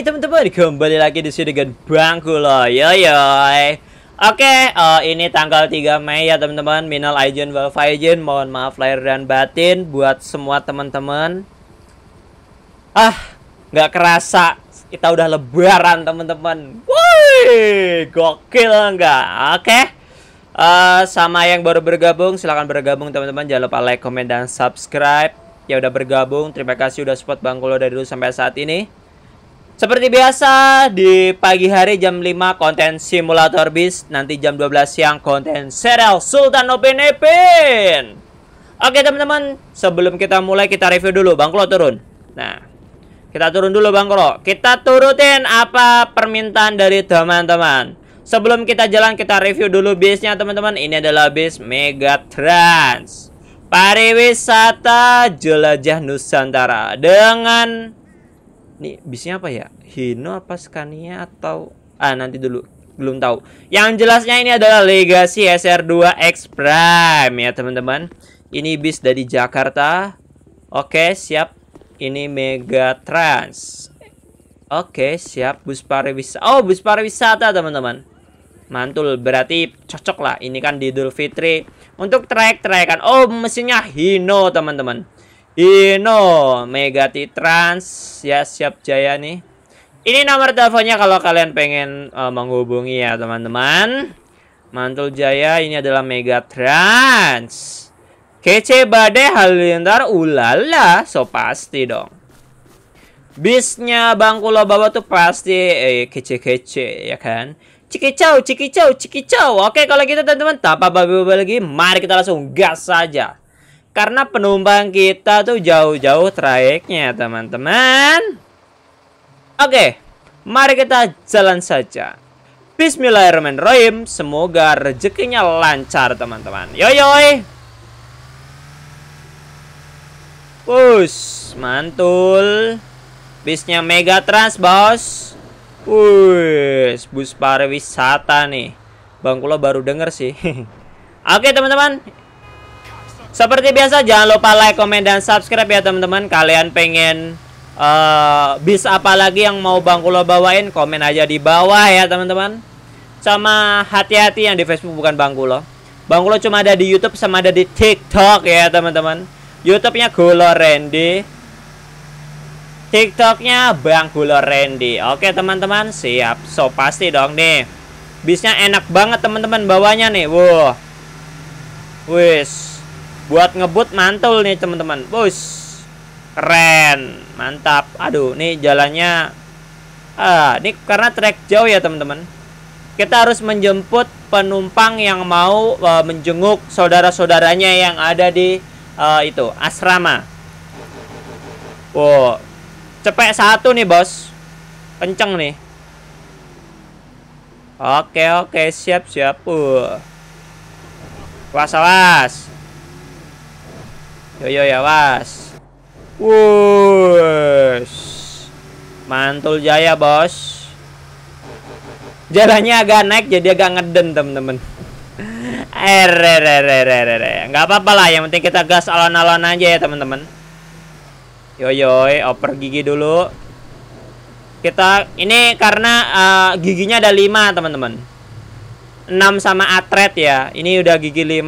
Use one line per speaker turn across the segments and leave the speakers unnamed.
Hai teman-teman, kembali lagi di sini dengan Bangku lo, yo. Oke, uh, ini tanggal 3 Mei ya teman-teman. Minal aijin wal faizin, mohon maaf lahir dan batin buat semua teman-teman. Ah, nggak kerasa kita udah lebaran teman-teman. Woi, gokil nggak? Oke. Uh, sama yang baru bergabung, silahkan bergabung teman-teman. Jangan lupa like, comment, dan subscribe. Ya udah bergabung, terima kasih udah support Bang Kulo dari dulu sampai saat ini. Seperti biasa di pagi hari jam 5 konten simulator bis, nanti jam 12 siang konten serial Sultan Upin Ipin. Oke teman-teman, sebelum kita mulai kita review dulu Bang Klo turun. Nah, kita turun dulu Bang Klo. Kita turutin apa permintaan dari teman-teman. Sebelum kita jalan kita review dulu bisnya teman-teman. Ini adalah bis Megatrans. Pariwisata Jelajah Nusantara dengan ini bisnya apa ya? Hino apa Scania atau ah nanti dulu belum tahu. Yang jelasnya ini adalah Legacy SR2 X Prime ya teman-teman. Ini bis dari Jakarta. Oke, siap. Ini Mega Trans. Oke, siap bus pariwisata. Oh, bus pariwisata teman-teman. Mantul, berarti cocok lah. Ini kan di Idul Fitri untuk trayek-trayekan. Oh, mesinnya Hino teman-teman. Ino Megati Trans ya siap jaya nih. Ini nomor teleponnya kalau kalian pengen uh, menghubungi ya teman-teman. Mantul Jaya ini adalah Megatrans. Kece badai halilintar ulala so pasti dong. Bisnya Bang Kulo Baba tuh pasti eh kece-kece ya kan. Cikicau, cikicau, cikicau. Oke kalau gitu teman-teman, tanpa babi-babi lagi, mari kita langsung gas saja. Karena penumpang kita tuh jauh-jauh trayeknya, teman-teman. Oke, mari kita jalan saja. Bismillahirrahmanirrahim. Semoga rezekinya lancar, teman-teman. Yo yoi. Us, mantul. Bisnya Megatrans, bos. Wih, bus pariwisata nih. Bang Kulo baru denger sih. Oke, teman-teman. Seperti biasa jangan lupa like, komen, dan subscribe ya teman-teman. Kalian pengen uh, bis apa lagi yang mau Bang Kulo bawain? Komen aja di bawah ya teman-teman. Sama hati-hati yang di Facebook bukan Bang Kulo. Bang Kulo cuma ada di YouTube sama ada di TikTok ya teman-teman. YouTube-nya Kulo Randy. TikToknya Bang Kulo Randy. Oke teman-teman, siap. So pasti dong nih. Bisnya enak banget teman-teman bawanya nih. Wow. Wis buat ngebut mantul nih teman-teman. Bos keren. Mantap. Aduh nih jalannya. Ah ini karena trek jauh ya teman-teman. Kita harus menjemput penumpang yang mau uh, menjenguk saudara-saudaranya yang ada di uh, itu asrama. Wow. Cepet satu nih bos. Kenceng nih. Oke oke. Siap siap. Uh. was was Yo yo ya was. Wush. Mantul jaya bos. Jalannya agak naik jadi agak ngeden temen-temen. Nggak apa-apa lah, yang penting kita gas alon-alon aja ya teman-teman. Yo yo, oper gigi dulu. Kita ini karena uh, giginya ada 5 teman-teman. 6 sama atret ya. Ini udah gigi 5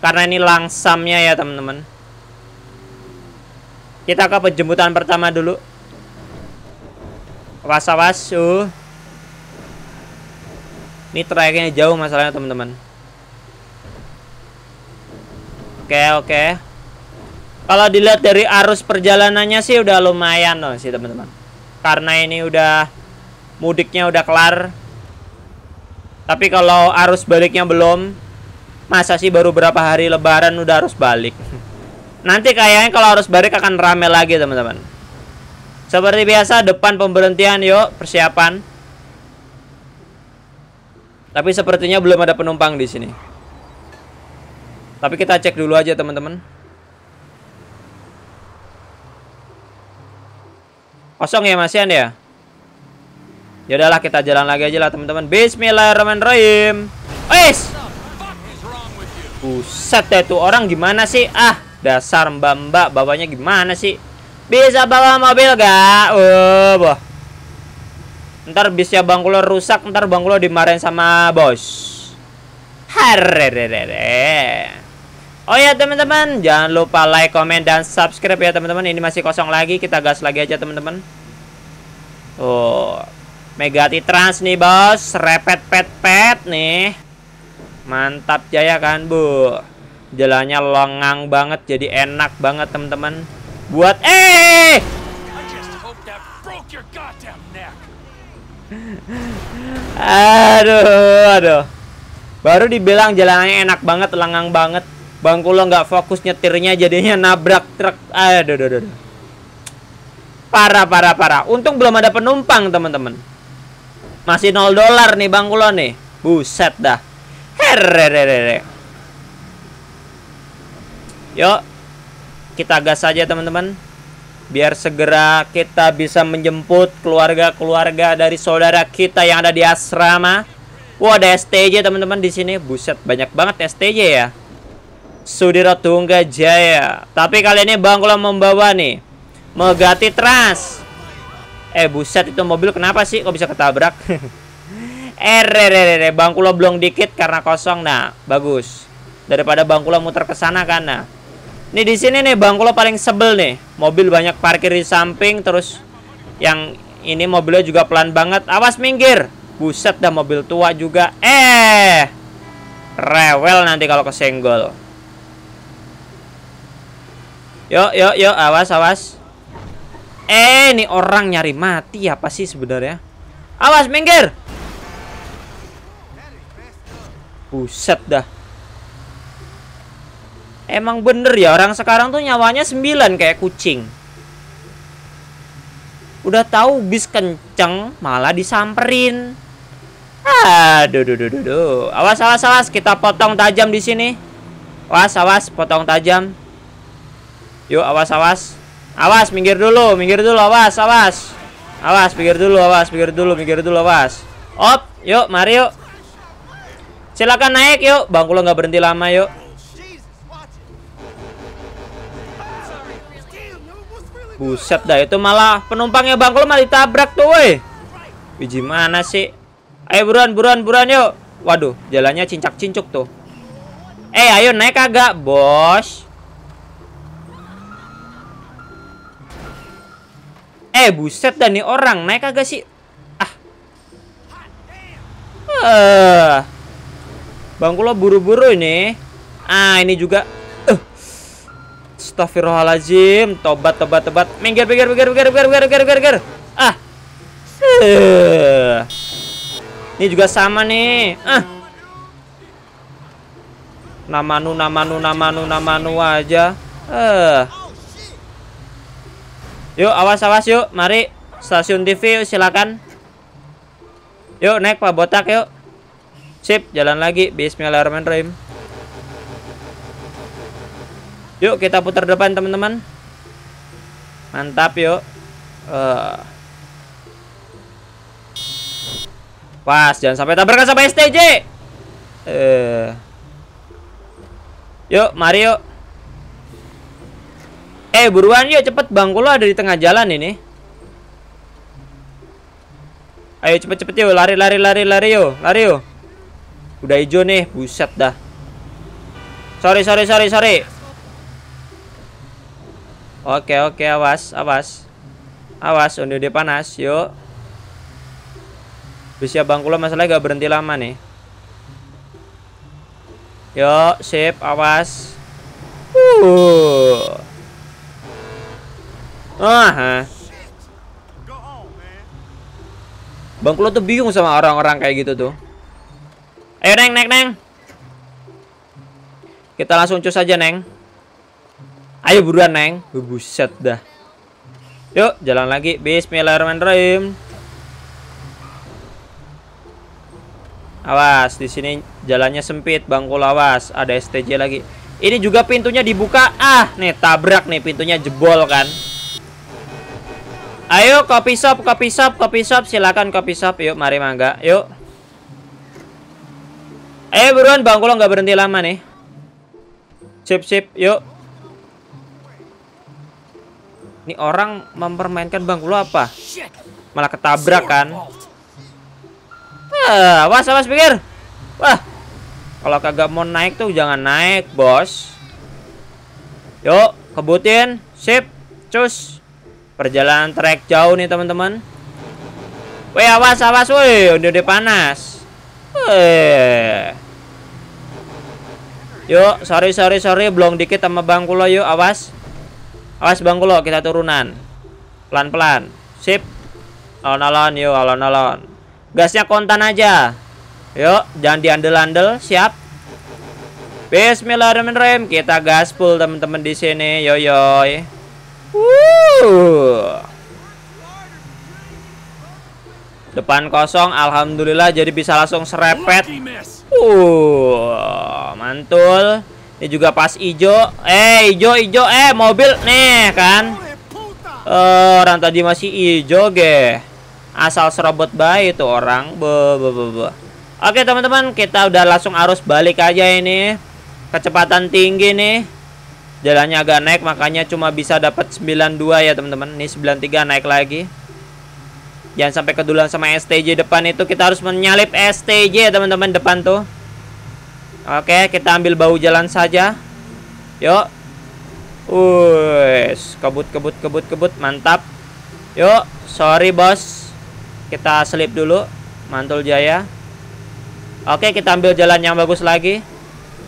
karena ini langsamnya ya teman-teman kita ke penjemputan pertama dulu. Was-was uh. ini trayeknya jauh masalahnya teman-teman. Oke oke. Kalau dilihat dari arus perjalanannya sih udah lumayan loh sih teman-teman. Karena ini udah mudiknya udah kelar. Tapi kalau arus baliknya belum Masa sih baru berapa hari lebaran udah harus balik? Nanti kayaknya kalau harus balik akan rame lagi teman-teman. Seperti biasa depan pemberhentian yuk persiapan. Tapi sepertinya belum ada penumpang di sini. Tapi kita cek dulu aja teman-teman. Kosong ya Masian ya? Ya udahlah kita jalan lagi aja lah teman-teman. Bismillahirrahmanirrahim. Wes. Buset deh tuh orang gimana sih? Ah, dasar mbak-mbak bawanya gimana sih? Bisa bawa mobil gak? Uh, boh. Ntar bisnya Bangkulo rusak, ntar Bangkulo dimarahin sama bos. Harerere. Oh ya teman-teman, jangan lupa like, comment, dan subscribe ya teman-teman. Ini masih kosong lagi, kita gas lagi aja teman-teman. Oh, Megati Trans nih bos, repet pet pet nih. Mantap jaya kan bu. Jalannya lengang banget, jadi enak banget teman-teman. Buat eh aduh, aduh. Baru dibilang jalannya enak banget, lengang banget. Bangku lo nggak fokus nyetirnya jadinya nabrak truk. Aduh, aduh, aduh. Parah, parah, parah. Untung belum ada penumpang, teman-teman. Masih 0 dolar nih bangku lo nih. Buset dah. Hererere. Yuk. Kita gas saja, teman-teman biar segera kita bisa menjemput keluarga-keluarga dari saudara kita yang ada di asrama. Wah, ada STJ teman-teman di sini. Buset, banyak banget STJ ya. Sudiro Tungga Jaya. Tapi kali ini Bang Kula membawa nih Megati Trans. Eh, buset itu mobil kenapa sih kok bisa ketabrak? eh, Bang Kula belum dikit karena kosong. Nah, bagus. Daripada Bang Kula muter ke sana kan. Nah, Nih di sini nih Bang Kulo paling sebel nih. Mobil banyak parkir di samping terus yang ini mobilnya juga pelan banget. Awas minggir. Buset dah mobil tua juga. Eh. Rewel nanti kalau kesenggol. Yuk, yuk, yuk, awas, awas. Eh, ini orang nyari mati apa sih sebenarnya? Awas minggir. Buset dah. Emang bener ya orang sekarang tuh nyawanya 9 kayak kucing. Udah tahu bis kenceng malah disamperin. Aduh, duh, duh, duh, duh. Awas, awas, awas. Kita potong tajam di sini. Awas, awas, potong tajam. Yuk, awas, awas. Awas, minggir dulu, minggir dulu, awas, awas. Awas, minggir dulu, awas, minggir dulu, minggir dulu, awas. Op, yuk, mari yuk. Silakan naik yuk. Bangku lo nggak berhenti lama yuk. Buset dah itu malah penumpangnya Bang Klo malah ditabrak tuh woi. Biji mana sih? Ayo buruan buruan buruan yuk. Waduh, jalannya cincak-cincuk tuh. Eh, ayo naik kagak, Bos? Eh, buset dah nih orang naik kagak sih? Ah. Eh. Bang buru-buru ini. Ah, ini juga Astaghfirullahaladzim. Tobat, tobat, tobat. Minggir, minggir, minggir, minggir, minggir, minggir, minggir, minggir Ah. Ini juga sama nih. Ah. Uh. Namanu, namanu, namanu, namanu aja. Eh. Yuk, awas, awas yuk. Mari. Stasiun TV yuk, silakan. Yuk, naik Pak Botak yuk. Sip, jalan lagi. Bismillahirrahmanirrahim. Yuk kita putar depan teman-teman. Mantap yuk. Uh. Pas, jangan sampai tabrakan sama STJ. Uh. Eh. Yuk, mari yuk. Eh, buruan yuk cepet bangku lo ada di tengah jalan ini. Ayo cepet-cepet yuk, lari lari lari lari yuk, lari yuk. Udah hijau nih, buset dah. Sorry, sorry, sorry, sorry. Oke oke awas awas. Awas udah dia panas yuk. Bisa bangkulo masalahnya gak berhenti lama nih. Yuk sip awas. Uh. Ah, Bangkulo tuh bingung sama orang-orang kayak gitu tuh. Ayo neng neng neng. Kita langsung cus aja neng Ayo buruan, Neng. Buset dah. Yuk, jalan lagi. Bismillahirrahmanirrahim. Awas, di sini jalannya sempit, bangku lawas. Ada STJ lagi. Ini juga pintunya dibuka. Ah, nih tabrak nih pintunya jebol kan. Ayo kopi shop, kopi shop, kopi shop, silakan kopi shop. Yuk, mari mangga. Yuk. Ayo buruan, bangku lo nggak berhenti lama nih. Sip, sip, yuk. Ini orang mempermainkan bangku lo apa? Malah ketabrak kan? Wah, awas awas pikir. Wah. Kalau kagak mau naik tuh jangan naik, Bos. Yuk, kebutin. Sip. Cus. Perjalanan trek jauh nih, teman-teman. Wih, awas awas, woi, udah udah panas. Wih. Yuk, sorry sorry sorry, belum dikit sama bangku lo yuk, awas. Awas bangku lo, kita turunan. Pelan-pelan. Sip. Alon-alon yuk, alon-alon. Gasnya kontan aja. Yuk, jangan diandel-andel. Siap. Bismillahirrahmanirrahim. Kita gaspul teman-teman di sini. Yo yoy. Wuh. Depan kosong, alhamdulillah jadi bisa langsung serepet. Uh, mantul. Ini juga pas ijo. Eh, ijo ijo eh mobil nih kan. Uh, orang tadi masih ijo, ge. Asal serobot bayi itu orang. Be, be, be, be. Oke teman-teman kita udah langsung arus balik aja ini Kecepatan tinggi nih Jalannya agak naik makanya cuma bisa dapat 92 ya teman-teman Ini 93 naik lagi Jangan sampai keduluan sama STJ depan itu Kita harus menyalip STJ teman-teman depan tuh Oke kita ambil bau jalan saja Yuk Wih, kebut kebut kebut kebut mantap. Yuk, sorry bos. Kita selip dulu. Mantul Jaya. Oke, kita ambil jalan yang bagus lagi.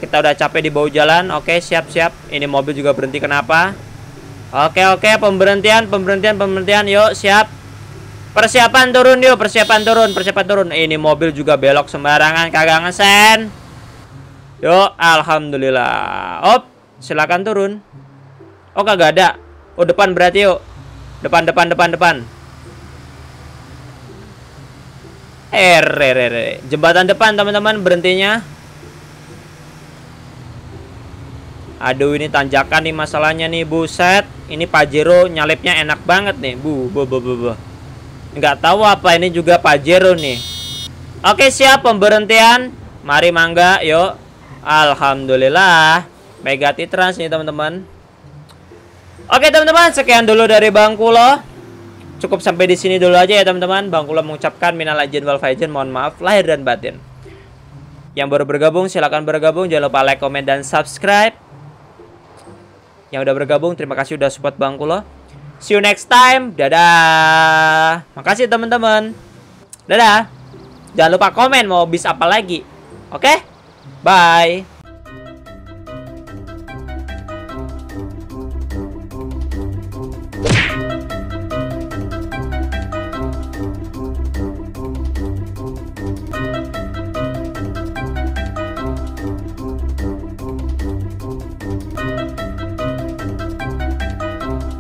Kita udah capek di bawah jalan. Oke, siap-siap. Ini mobil juga berhenti kenapa? Oke, oke, pemberhentian, pemberhentian, pemberhentian. Yuk, siap. Persiapan turun yuk, persiapan turun, persiapan turun. Ini mobil juga belok sembarangan, kagak ngesen. Yuk, alhamdulillah. Op, silakan turun. Oh, kagak ada. Oh, depan berarti yuk. Depan, depan, depan, depan. RRR. Jembatan depan teman-teman berhentinya. Aduh ini tanjakan nih masalahnya nih buset. Ini Pajero nyalipnya enak banget nih. Bu bu bu bu. bu. Nggak tahu apa ini juga Pajero nih. Oke siap pemberhentian. Mari mangga yuk. Alhamdulillah. Megati Trans nih teman-teman. Oke teman-teman sekian dulu dari Bangku loh cukup sampai di sini dulu aja ya teman-teman. Bang Kula mengucapkan minal aidin wal faizin, mohon maaf lahir dan batin. Yang baru bergabung silahkan bergabung, jangan lupa like, komen dan subscribe. Yang udah bergabung terima kasih udah support Bang Kula. See you next time. Dadah. Makasih teman-teman. Dadah. Jangan lupa komen mau bis apa lagi. Oke? Okay? Bye.